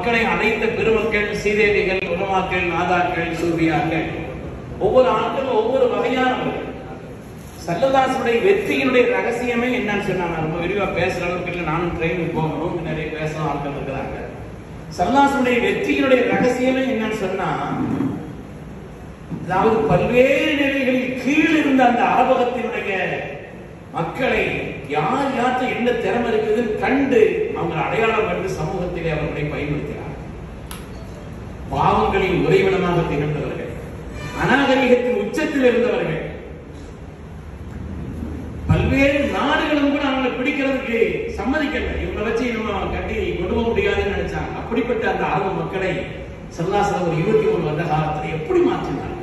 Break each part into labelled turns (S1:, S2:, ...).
S1: மக்களை அனைத்து பெருமக்கள் சீதேவிகள் உலமாக்கள் நாதாக்கள் சூபியார்கள் ஒவ்வொரு ஆட்களும் ஒவ்வொரு வகையானவர்கள் சல்லதாசனுடைய வெற்றியினுடைய ரகசியமே என்னன்னு சொன்னா ரொம்ப விரிவா பேசுற அளவுக்கு இல்லை நானும் ட்ரெயினுக்கு போகணும் நிறைய பேசணும் ஆட்கள் இருக்கிறாங்க. சல்லாசனுடைய வெற்றியினுடைய ரகசியமே என்னன்னு சொன்னா அதாவது பல்வேறு நிலைகளில் கீழ் இருந்த அந்த அரபகத்தினுடைய மக்களை யார் யார்கிட்ட என்ன திறமை இருக்குதுன்னு கண்டு அவங்க அடையாளம் கண்டு சமூகத்திலே அவர்களை பயன்படுத்தினார் பாவங்களின் உறைவிடமாக திகழ்ந்தவர்கள் அநாகரிகத்தின் உச்சத்தில் இருந்தவர்கள். பல்வேறு நாடுகளும் கூட அவங்களை பிடிக்கிறதுக்கு சம்மதிக்கல. இவங்களை வச்சு நம்ம கட்டி கொண்டு போக முடியாதுன்னு நினைச்சாங்க. அப்படிப்பட்ட அந்த ஆர்வ மக்களை சல்லாசலம் ஒரு இருபத்தி மூணு வருட காலத்தில் எப்படி மாற்றினார்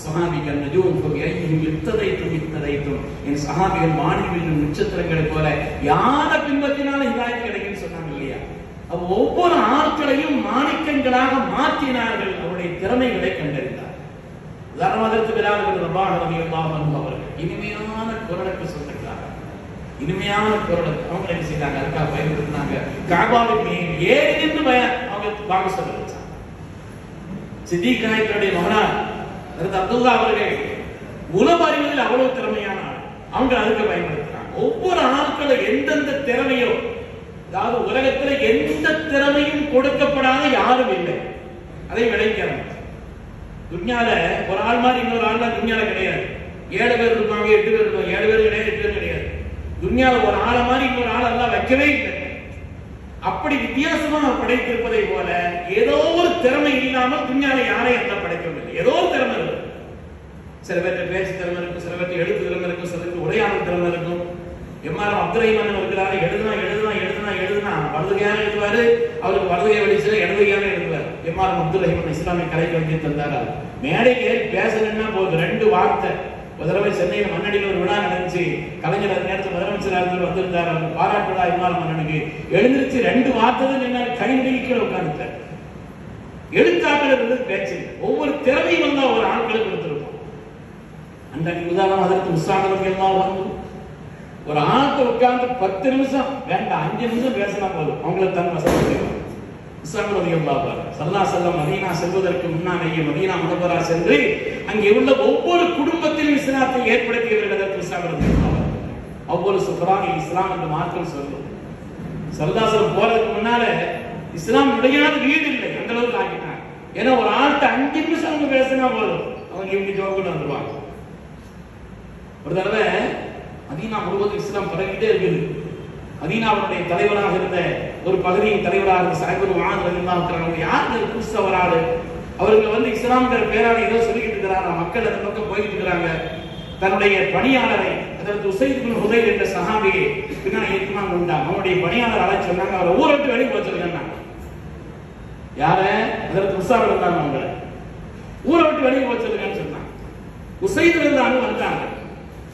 S1: சஹாபிகள் நஜூம் இறையும் இத்ததைத்தும் இத்ததைத்தும் என் சஹாபிகள் வானில் நட்சத்திரங்களை போல யாரை பிம்பத்தினால இதாய் கிடைக்கும்னு சொன்னாங்க இல்லையா? ஒவ்வொரு ஆட்களையும் மாணிக்கங்களாக மாற்றினார்கள் அவருடைய திறமைகளை கண்டறிந்தார். உதாரணமாக விழாவில் ரபாக அவர்கள் இனிமையான குரலுக்கு சொந்தக்காரர் இனிமையான குரல் அவங்க என்ன செய்தாங்க அதுக்காக பயன்படுத்தினாங்க. காபாவின் மேல் ஏறி நின்று பய அவங்க வாங்க சொல்ல வச்சாங்க. சித்திக் நாயக்கருடைய மகனார் அப்துல்லா அவர்கள் உலக அறிவதில் அவ்வளவு திறமையான ஆள் அவங்க அதுக்கு பயன்படுத்துறாங்க. ஒவ்வொரு ஆட்களும் எந்தெந்த திறமையோ அதாவது உலகத்துல எந்த திறமையும் கொடுக்கப்படாத யாரும் இல்லை. அதை விளைக்கிறோம் துன்யால ஒரு ஆள் மாதிரி இன்னொரு ஆள் தான் துன்யால கிடையாது. ஏழு பேர் இருப்பாங்க எட்டு பேர் இருப்பாங்க. ஏழு பேர் கிடையாது எட்டு பேர் கிடையாது. துன்யால ஒரு ஆளை மாதிரி இன்னொரு ஆள் எல்லாம் வைக்கவே இல்லை. அப்படி வித்தியாசமாக படைத்திருப்பதை போல ஏதோ ஒரு திறமை இல்லாமல் துன்யால யாரையும் எல்லாம் படைக்கவில்லை. ஏதோ ஒரு திறமை சில பேர்கிட்ட பேச்சு திறமை இருக்கும் சில பேர்கிட்ட எழுத்து திறமை இருக்கும் சில பேருக்கு உரையாடல் திறமை இருக்கும். எம்ஆர் அப்துரைமான் இருக்கிறாரு எழுதுனா எழுதுனா எழுதுனா எழுதுனா வலதுகையான எழுதுவாரு அவருக்கு வலதுகை வலிச்சு இடதுகையான எழுதுவார். எம்ஆர் அப்துல் ரஹீமன் இஸ்லாமிய கலைக்கு வந்து தந்தார் அவர். மேடைக்கு ஏறி பேசணும்னா போதும். ரெண்டு வார்த்தை. ஒரு தடவை சென்னையில் மண்ணடியில் ஒரு விழா நடந்துச்சு. கலைஞர் அந்த நேரத்தில் முதலமைச்சராக இருந்து வந்திருந்தார் அவர். பாராட்டு இம்மால் மன்னனுக்கு எழுந்திருச்சு ரெண்டு வார்த்தை என்ன சொன்னார். கை கீழே உட்கார்ந்துட்டார். எழுத்தாக்கள் இருந்தது பேச்சு. ஒவ்வொரு திறமையும் வந்து ஒரு ஆட்களை கொடுத்துருவாங்க அன்றைக்கு உதாரணம் அதற்கு உற்சாகம் எல்லாம் வந்து ஒரு ஆள்கிட்ட உட்கார்ந்து பத்து நிமிஷம் வேண்டாம் அஞ்சு நிமிஷம் பேசினா போதும். அவங்கள தன் வசதி சல்லா செல்லம் மதீனா செல்வதற்கு முன்னாலேயே மதீனா மனபரா சென்று அங்கே உள்ள ஒவ்வொரு குடும்பத்திலும் இஸ்லாத்தை ஏற்படுத்தியவர்கள் அதற்கு இஸ்லாம் ஒவ்வொரு சுகராக இஸ்லாம் என்று மார்க்கம் சொல்லும். சல்லாசலம் போறதுக்கு முன்னால இஸ்லாம் உடையாத வீடு இல்லை அந்த அளவுக்கு ஆக்கிட்டாங்க. ஏன்னா ஒரு ஆள்கிட்ட அஞ்சு நிமிஷம் அவங்க பேசினா போதும். அவங்க இவங்க ஜோக்குன்னு வந்துருவாங்க. ஒரு தடவை மதீனா முழுவதும் இஸ்லாம் பரவிட்டே இருக்குது. மதீனாவுடைய தலைவராக இருந்த ஒரு பகுதியின் தலைவராக இருந்த சாய்புல் வாங்க இருக்கிறாங்க யார் புதுசா ஒரு அவருக்கு வந்து இஸ்லாம்ங்கிற பேரால ஏதோ சொல்லிக்கிட்டு இருக்கிறாங்க. மக்கள் அந்த பக்கம் போயிட்டு இருக்கிறாங்க. தன்னுடைய பணியாளரை அதாவது உசைத் பின் ஹுதைர் என்ற சஹாபியை பின்னாடி ஏற்றுமா கொண்டாங்க அவனுடைய பணியாளர் அழைச்சு சொன்னாங்க. அவரை ஊரை விட்டு வெளியே போக யார? அதற்கு உசாரம் இருந்தாங்க அவங்க ஊரை விட்டு வெளியே போக சொல்லுங்கன்னு சொன்னாங்க. உசைத் இருந்தாலும் வந்தாங்க.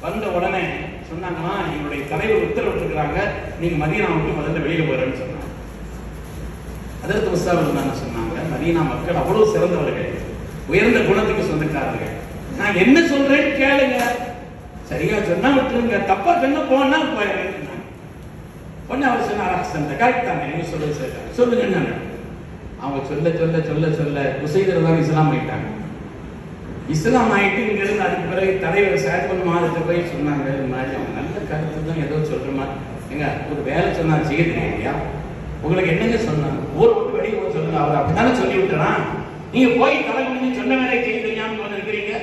S1: வந்த உடனே சொன்னாங்கன்னா எங்களுடைய தலைவர் உத்தரவிட்டிருக்கிறாங்க நீங்க மதியனா விட்டு முதல்ல வெளியில போறேன்னு சொன்னாங்க. அதற்கு உஸ்தாத் தானே சொன்னாங்க மதீனா மக்கள் அவ்வளவு சிறந்தவர்கள் உயர்ந்த குணத்துக்கு சொந்தக்காரர்கள். நான் என்ன சொல்றேன்னு கேளுங்க. சரியா சொன்னா விட்டுருங்க. தப்பா சொன்ன போனா போயிடுறேன் உடனே அவர் சொன்னார் அசந்த கரெக்ட் தாங்க நீங்க சொல்லுங்க சொல்லுங்க என்ன அவங்க சொல்ல சொல்ல சொல்ல சொல்ல குசைதர் தான் இஸ்லாம் ஆயிட்டாங்க இஸ்லாம் ஆயிட்டு இங்க இருந்து அதுக்கு பிறகு தலைவர் சேத்பன் மாதத்தை போய் சொன்னாங்க. இது மாதிரி அவங்க நல்ல கருத்து தான் ஏதோ சொல்றமா மாதிரி. எங்க ஒரு வேலை சொன்னா செய்யறீங்க இல்லையா உங்களுக்கு என்னங்க சொன்னாங்க? ஊர் விட்டு வெளியே போய் சொல்லுங்க அவர் அப்படித்தானே சொல்லி விட்டுறான் நீங்க போய் தலை குடிஞ்சு சொன்ன வேலையை செய்ய தெரியாம இருக்கிறீங்க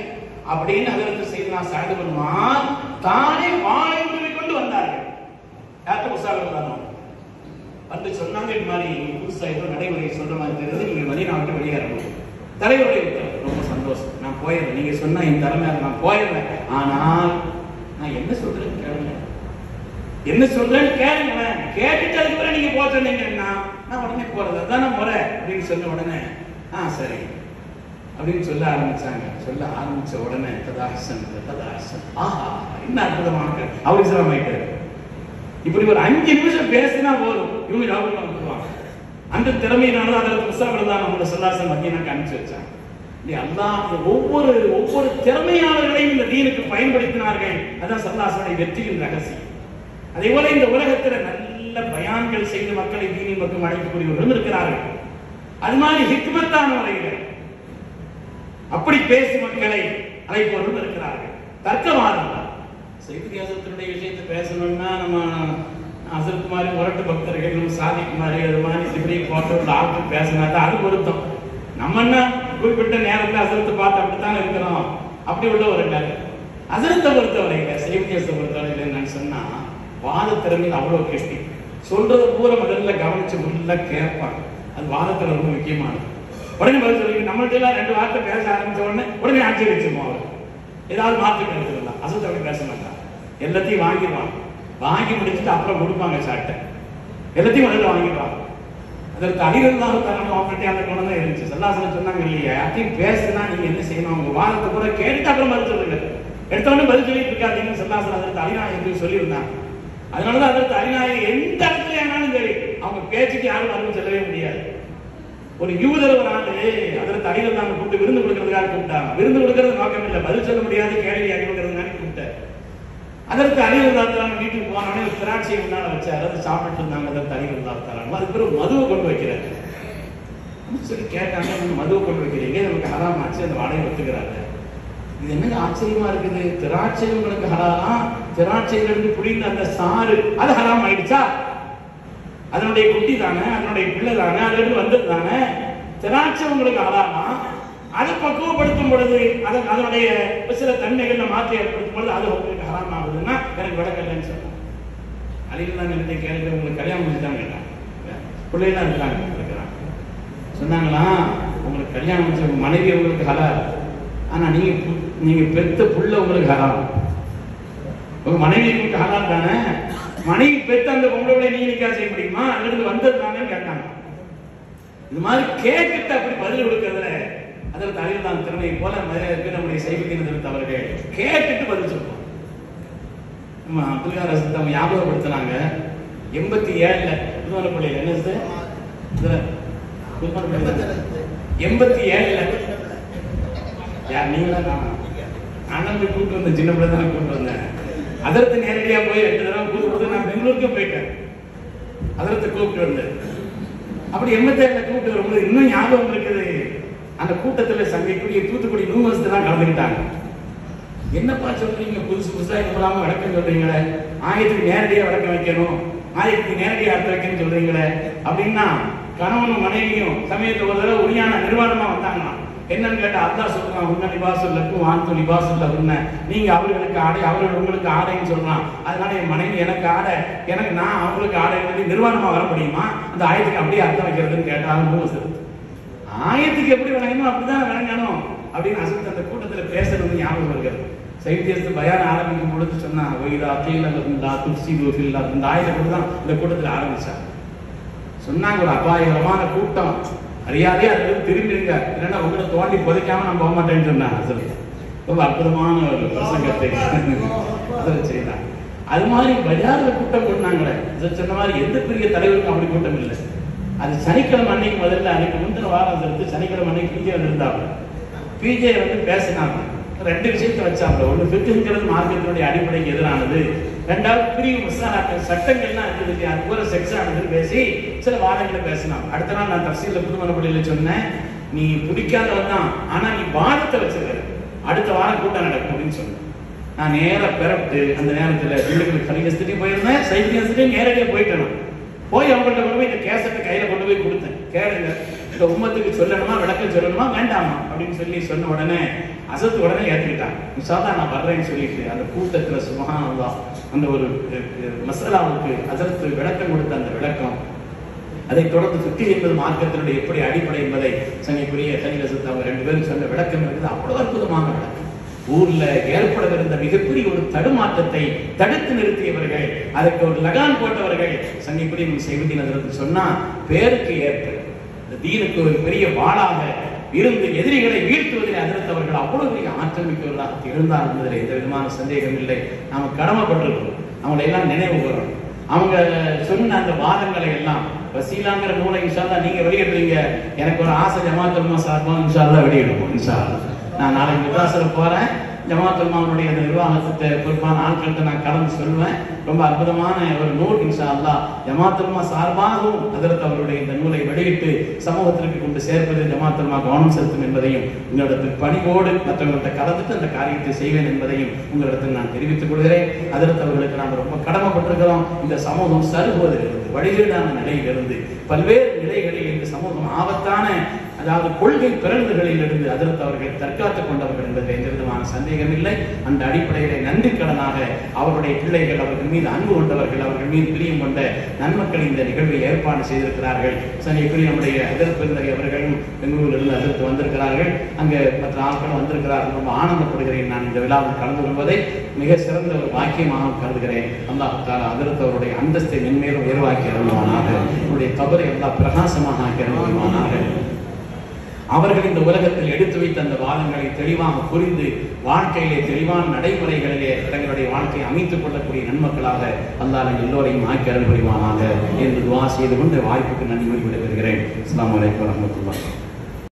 S1: அப்படின்னு அதற்கு செய்து நான் சாய்ந்து பண்ணுவான் தானே வாழை கொண்டு வந்தார்கள். யார்கிட்ட உசாக இருந்தாலும் வந்து சொன்னாங்க இது மாதிரி புதுசா ஏதோ நடைமுறை சொல்ற மாதிரி தெரியுது. நீங்க மதியம் விட்டு வெளியேறணும். தலைவருடைய உத்தரவு நான் போயிடுறேன். நீங்க சொன்ன என் தலைமை நான் போயிடுறேன். ஆனால் நான் என்ன சொல்றேன்னு கேளுங்க. என்ன சொல்றேன்னு கேளுங்க கேட்டுட்டு அதுக்கு நீங்க போக சொன்னீங்கன்னா நான் உடனே போறது. அதான முறை அப்படின்னு சொன்ன உடனே ஆ சரி. அப்படின்னு சொல்ல ஆரம்பிச்சாங்க. சொல்ல ஆரம்பிச்ச உடனே ததாசன் ததாசன். ஆஹா என்ன அற்புதமாக அவர் சிரமாயிட்டாரு இப்படி ஒரு அஞ்சு நிமிஷம் பேசினா போதும். இவங்க டாக்டர் வந்துருவாங்க அந்த திறமையினால அதில் புதுசாக தான் நம்மளோட சொல்லாசன் நான் அனுப்பிச்சு வச்சாங்க. அல்லாஹ் ஒவ்வொரு ஒவ்வொரு திறமையாளர்களையும் இந்த தீனுக்கு பயன்படுத்தினார்கள். அதான் சல்லாசனுடைய வெற்றியின் ரகசியம். அதே போல இந்த உலகத்துல நல்ல பயான்கள் செய்து மக்களை தீனின் பக்கம் அழைக்கக்கூடியவர்களும் இருக்கிறார்கள். அது மாதிரி ஹிக்மத்தான முறையில் அப்படி பேசும் மக்களை அழைப்பவர்களும் இருக்கிறார்கள். தர்க்கவாதம் சைத்தியாசத்தினுடைய விஷயத்தை பேசணும்னா நம்ம அசத்து மாதிரி முரட்டு பக்தர்கள் நம்ம சாதிக்கு மாதிரி அது மாதிரி இப்படி போட்டு ஆட்கள் பேசினா தான் அது பொருத்தம். நம்ம என்ன குறிப்பிட்ட நேரத்தில் அசரத்தை பார்த்து அப்படித்தான் இருக்கிறோம் அப்படி உள்ள ஒரு கதை அசரத்தை பொறுத்தவரையில சைத்தியத்தை பொறுத்தவரையில என்னன்னு சொன்னா வாத திறமையில் அவ்வளவு கெட்டி. சொல்றது பூரா முதல்ல கவனிச்சு முதல்ல கேட்பாங்க. அது வாதத்துல ரொம்ப முக்கியமானது உடனே பதில் சொல்லி நம்மள்ட்ட எல்லாம் ரெண்டு வார்த்தை பேச ஆரம்பிச்ச உடனே உடனே ஆச்சரிச்சிருவோம் அவர். ஏதாவது மாற்று கருத்து அசத்தை அப்படி பேச மாட்டான் எல்லாத்தையும் வாங்கிடுவாங்க. வாங்கி முடிச்சுட்டு அப்புறம் கொடுப்பாங்க சாட்டை. எல்லாத்தையும் முதல்ல வாங்கிடுவாங்க. அதற்கு அறிவிருந்தாலும் தரணும் அவங்கள்ட்ட அந்த குணம் தான் இருந்துச்சு. சல்லாசனம் சொன்னாங்க இல்லையா? யார்ட்டையும் பேசுனா நீங்க என்ன செய்யணும்? உங்க வாதத்தை கூட கேட்டு அப்புறம் பதில் சொல்லுங்க. எடுத்த உடனே பதில் சொல்லிட்டு இருக்காதீங்கன்னு சல்லாசனம் அதற்கு அரிநாயகத்துக்கு சொல்லியிருந்தாங்க. அதனாலதான் அதற்கு அரிநாயகம் எந்த இடத்துல ஆனாலும் சரி அவங்க பேச்சுக்கு யாரும் மருந்து சொல்லவே முடியாது. ஒரு யூதர் ஒரு ஆளு அதற்கு அடிகள் நாங்க கூப்பிட்டு விருந்து கொடுக்கறதுக்காக கூப்பிட்டாங்க. விருந்து கொடுக்கறது நோக்கம் இல்லை. பதில் சொல்ல முடியாது கேள்வி அறிவுங்கிறதுனால கூப்பிட்டேன் அதற்கு அறிவு தாத்தாரான வீட்டுக்கு போனோடனே ஒரு திராட்சையை முன்னால வச்சாரு. அதை சாப்பிட்டு இருந்தாங்க அதற்கு அறிவு தாத்தாரான மதுவை கொண்டு வைக்கிறாரு அப்படின்னு சொல்லி கேட்டாங்க மதுவை கொண்டு வைக்கிறீங்க நமக்கு ஹராம் ஆச்சு அந்த வாடகை ஒத்துக்கிறாங்க. இது என்னங்க ஆச்சரியமா இருக்குது? திராட்சை உங்களுக்கு ஹராலாம் திராட்சையில இருந்து புளிந்த அந்த சாறு அது ஹராம் ஆயிடுச்சா? அதனுடைய குட்டி தானே அதனுடைய பிள்ளை தானே அதுல இருந்து வந்தது தானே? திராட்சை உங்களுக்கு ஹராமா? அதை பக்குவப்படுத்தும் பொழுது அதன் அதனுடைய சில தன்மைகள்ல மாற்றி ஏற்படுத்தும் பொழுது அது உங்களுக்கு ஹராம் ஆகுதுன்னா எனக்கு விளக்கலன்னு சொன்னாங்க. அழிவு தான் என்ன உங்களுக்கு கல்யாணம் முடிச்சுதான் கேட்டாங்க. பிள்ளைலாம் இருக்காங்க இருக்கிறாங்க சொன்னாங்களா உங்களுக்கு கல்யாணம் முடிச்ச மனைவி உங்களுக்கு ஹலால் ஆனா நீங்க நீங்கள் நீங்க பெத்த புள்ள உங்களுக்கு ஹலால் உங்க மனைவி உங்களுக்கு ஹலால் தானே? மனைவி பெத்த அந்த பொம்பளை நீங்க நிக்கா செய்ய முடியுமா? அங்கிருந்து வந்தது தானே கேட்டாங்க. இது மாதிரி கேட்டுட்டு அப்படி பதில் கொடுக்கறதுல தலைவர் தான் திறமை போல இருக்கு நம்முடைய சைவத்தினர் அவர்கள் கேட்டுட்டு பதில் சொல்லுவோம் நம்ம அப்துல்கார் ரசத்தை ஞாபகப்படுத்தினாங்க. எண்பத்தி ஏழுல புதுமரப்பள்ளியில் என்ன இது? இதுல புதுமரப்பள்ளியில் எண்பத்தி ஏழுல யார் நீங்களா? நானா. நான் போய் கூப்பிட்டு வந்தேன். சின்ன பிள்ளை தானே கூப்பிட்டு வந்தேன். அதற்கு நேரடியா போய் ரெண்டு தடவை கூப்பிட்டு நான் பெங்களூருக்கு போயிட்டேன். அதற்கு கூப்பிட்டு வந்தேன். அப்படி எண்பத்தேழுல கூப்பிட்டு வரும்போது இன்னும் ஞாபகம் இருக்குது. அந்த கூட்டத்துல சங்கைக்குரிய தூத்துக்குடி நூமஸ்து தான் கலந்துக்கிட்டாங்க. என்னப்பா சொல்றீங்க? புதுசு புதுசா இல்லாம விளக்கம் சொல்றீங்களே. ஆயத்துக்கு நேரடியா விளக்கம் வைக்கணும். ஆயத்துக்கு நேரடி அர்த்தம் சொல்றீங்களே அப்படின்னா கணவனும் மனைவியும் சமயத்தை ஒரு தடவை உரியான நிர்வாணமா வந்தாங்களாம். என்னன்னு கேட்டா அதான் சொல்றான் உன்ன நிபாசுல்லக்கும் வாந்து நிபாசுல்ல உன்ன. நீங்க அவர்களுக்கு ஆடை அவர்கள் உங்களுக்கு ஆடைன்னு சொல்றான் அதனால என் மனைவி எனக்கு ஆடை எனக்கு நான் அவங்களுக்கு ஆடை சொல்லி நிர்வாணமா வர முடியுமா? அந்த ஆயத்துக்கு அப்படியே அர்த்தம் வைக்கிறதுன்னு கேட்டாலும் மூசு ஆயத்துக்கு எப்படி விளங்கணும் அப்படிதான் விளங்கணும் அப்படின்னு அசத்து அந்த கூட்டத்துல பேசுறது ஞாபகம் வருகிறது. சைத்தியத்து பயான ஆரம்பிக்கும் பொழுது சொன்னா ஒய்தா தீல இருந்தா துப்சி தூஃபில்லா இந்த ஆயத்தை தான் இந்த கூட்டத்துல ஆரம்பிச்சாங்க. சொன்னாங்க ஒரு அபாயகரமான கூட்டம். அறியாதே அதுல இருந்து திரும்பிடுங்க இல்லைன்னா உங்களை தோண்டி புதைக்காம நான் போக மாட்டேன்னு சொன்னாங்க அசல் ரொம்ப அற்புதமான ஒரு பிரசங்கத்தை செய்தாங்க. அது மாதிரி பஜார்ல கூட்டம் கொண்டாங்களே. சொன்ன மாதிரி எந்த பெரிய தலைவருக்கும் அப்படி கூட்டம் இல்லை. அது சனிக்கிழமை அன்னைக்கு முதல்ல அன்னைக்கு முந்தின வாரம் இருந்து சனிக்கிழமை அன்னைக்கு பிஜே வந்திருந்தாங்க பிஜே வந்து பேசினாங்க. ரெண்டு விஷயத்தை வச்சாங்க ஒன்று ஃபிக்குங்கிறது மார்க்கத்தினுடைய அடிப்படைக்கு எதிரானது. ரெண்டாவது பிரிவு மசாலாக்கள் சட்டங்கள்லாம் இருக்குது இல்லையா அது பூரா செக்ஸ் ஆனதுன்னு பேசி சில வாதங்களை பேசினாங்க அடுத்த நாள் நான் தப்சீல்ல புதுமணப்பள்ளியில சொன்னேன் நீ பிடிக்காதவன் தான் ஆனா நீ வாதத்தை வச்சிருக்க அடுத்த வாரம் கூட்டம் நடக்கும் அப்படின்னு சொன்னேன். நான் நேராக பிறப்பிட்டு அந்த நேரத்துல பிள்ளைகளுக்கு கலிகஸ்திலையும் போயிருந்தேன். சைத்தியஸ்திலையும் நேரடியாக போயிட்டேன். போய் அவங்கள்ட்ட கொண்டு போய் இந்த கேசட்டை கையில கொண்டு போய் கொடுத்தேன். கேளுங்க இந்த உம்மத்துக்கு சொல்லணுமா விளக்கம் சொல்லணுமா வேண்டாமா? அப்படின்னு சொல்லி சொன்ன உடனே அசத்து உடனே ஏற்றுக்கிட்டாங்க இன்ஷால்லா நான் வர்றேன்னு சொல்லிட்டு அந்த கூட்டத்துல சுமகானந்தா அந்த ஒரு மசாலாவுக்கு அசத்து விளக்கம் கொடுத்த அந்த விளக்கம் அதை தொடர்ந்து சுத்தி என்பது மார்க்கத்தினுடைய எப்படி அடிப்படை என்பதை சங்கைக்குரிய கலிகசத்து அவங்க ரெண்டு பேரும் சொன்ன விளக்கம் இருக்குது அவ்வளவு அற்புதமான விளக்கம். ஊர்ல ஏற்படவிருந்த மிகப்பெரிய ஒரு தடுமாற்றத்தை தடுத்து நிறுத்தியவர்கள் அதற்கு ஒரு லகான் போட்டவர்கள் சங்கைக்குரிய நம்ம செய்வதின் சொன்னா பேருக்கு ஏற்ப தீனுக்கு ஒரு பெரிய வாளாக இருந்து எதிரிகளை வீழ்த்துவதில் அதிர்த்தவர்கள் அவ்வளவு பெரிய ஆற்றல் மிக்கவர்களாக திகழ்ந்தார் என்பதில் எந்த விதமான சந்தேகம் இல்லை. நாம கடமைப்பட்டிருக்கிறோம். அவங்களை எல்லாம் நினைவு கூறணும். அவங்க சொன்ன அந்த வாதங்களை எல்லாம் வசீலாங்கிற நூலை இன்ஷால்லா நீங்க வெளியிடுறீங்க. எனக்கு ஒரு ஆசை ஜமாத்தமா சார்பா இன்ஷால்லா வெளியிடுவோம் இன்ஷால்லா நான் நாளைக்கு மெட்ராஸ்ல போறேன். ஜமாத்துல்மாவுடைய அந்த நிர்வாகத்தை பொறுப்பான ஆட்கள்கிட்ட நான் கலந்து சொல்வேன். ரொம்ப அற்புதமான ஒரு நூல் இன்ஷா அல்லாஹ் ஜமாத்துமா சார்பாகவும் அதற்கு அவருடைய இந்த நூலை வெளியிட்டு சமூகத்திற்கு கொண்டு சேர்ப்பது ஜமாத்துமா கவனம் செலுத்தும் என்பதையும் உங்களிடத்தில் பணிவோடு மற்றவங்கள்ட்ட கலந்துட்டு அந்த காரியத்தை செய்வேன் என்பதையும் உங்களிடத்தில் நான் தெரிவித்துக் கொள்கிறேன். அதற்கு அவர்களுக்கு நாம் ரொம்ப கடமைப்பட்டிருக்கிறோம். இந்த சமூகம் சருகுவதிலிருந்து வழிகேடான நிலையிலிருந்து பல்வேறு நிலைகளில் இந்த சமூகம் ஆபத்தான அதாவது கொள்கை பிறழ்வுகளில் அதிர்த்து அவர்கள் தற்காத்துக் கொண்டவர்கள் என்பதில் எந்த விதமான சந்தேகம் இல்லை. அந்த அடிப்படையிலே நன்றி கடனாக அவருடைய பிள்ளைகள் அவர்கள் மீது அன்பு கொண்டவர்கள் அவர்கள் மீது பிரியம் கொண்ட நன்மக்கள் இந்த நிகழ்வை ஏற்பாடு செய்திருக்கிறார்கள். சனிக்குரிய நம்முடைய எதிர்ப்பிருந்தகை அவர்களும் பெங்களூரிலிருந்து அதிர்த்து வந்திருக்கிறார்கள். அங்கே மற்ற ஆட்களும் வந்திருக்கிறார்கள். ரொம்ப ஆனந்தப்படுகிறேன் நான் இந்த விழாவில் கலந்து கொள்வதை. மிக சிறந்த ஒரு வாக்கியமாக கருதுகிறேன். அல்லாஹ் தாலா அதிர்த்து அவருடைய அந்தஸ்தை மென்மேலும் உயர்வாக்கி அருள்வானாக. அவருடைய கபரை எல்லாம் பிரகாசமாக ஆக்கி அருள்வானாக. அவர்கள் இந்த உலகத்தில் எடுத்து வைத்த அந்த வாதங்களை தெளிவாக புரிந்து வாழ்க்கையிலே தெளிவான நடைமுறைகளிலே தங்களுடைய வாழ்க்கையை அமைத்துக் கொள்ளக்கூடிய நன்மக்களாக அல்லாஹ் எல்லோரையும் ஆக்கி அருள் புரிவானாக என்று துவா செய்து கொண்டு வாய்ப்புக்கு நன்றி விடைபெறுகிறேன். அஸ்லாம் வலைக்கம் வரமத்துல்லா